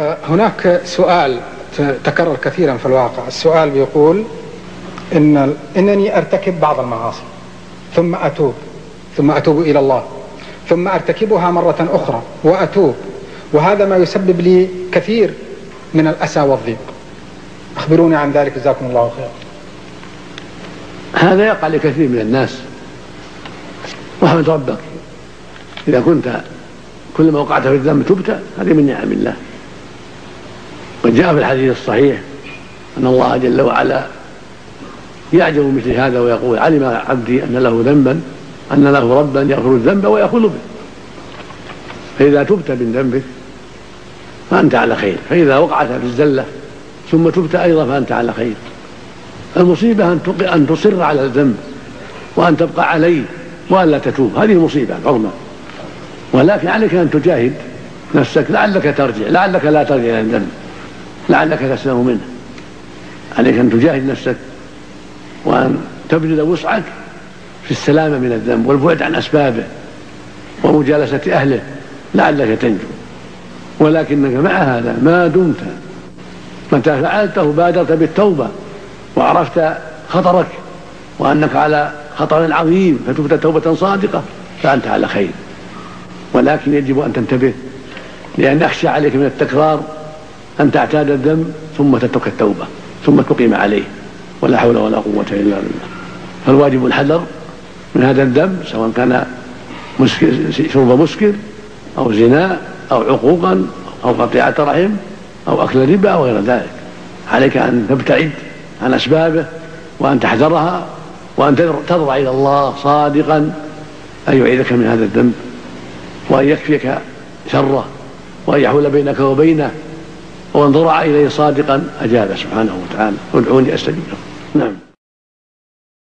هناك سؤال تكرر كثيرا في الواقع. السؤال بيقول إن إنني أرتكب بعض المعاصي ثم أتوب ثم أتوب إلى الله ثم أرتكبها مرة أخرى وأتوب وهذا ما يسبب لي كثير من الأسى والضيق. أخبروني عن ذلك جزاكم الله خيرا. هذا يقع لكثير من الناس. واحمد ربك إذا كنت كلما وقعت في الذنب تبت هذه من نعم الله. قد جاء في الحديث الصحيح أن الله جل وعلا يعجب مثل هذا ويقول علم عبدي أن له ذنبا أن له ربا يغفر الذنب ويأخذ به. فإذا تبت من ذنبك فأنت على خير فإذا وقعت في الزلة ثم تبت أيضا فأنت على خير. المصيبة أن تصر على الذنب وأن تبقى عليه وأن لا تتوب هذه مصيبة عظمى. ولكن عليك أن تجاهد نفسك لعلك ترجع لعلك لا ترجع إلى الذنب. لعلك تسلم منه. عليك أن تجاهد نفسك وأن تبذل وسعك في السلامة من الذنب والبعد عن أسبابه ومجالسة أهله لعلك تنجو. ولكنك مع هذا ما دمت. متى فعلته بادرت بالتوبة وعرفت خطرك وأنك على خطر عظيم فتبت توبة صادقة فأنت على خير. ولكن يجب أن تنتبه لأن أخشى عليك من التكرار أن تعتاد الذنب ثم تترك التوبة ثم تقيم عليه ولا حول ولا قوة إلا بالله. فالواجب الحذر من هذا الذنب سواء كان مسكر شرب مسكر أو زنا أو عقوقا أو قطيعة رحم أو أكل ربا أو غير ذلك. عليك أن تبتعد عن أسبابه وأن تحذرها وأن تضرع إلى الله صادقا أن يعيذك من هذا الذنب وأن يكفيك شره وأن يحول بينك وبينه ومن ضرع إليه صادقا أجاب سبحانه وتعالى. ادعوني أستجب لكم نعم.